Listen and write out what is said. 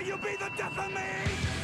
May you be the death of me!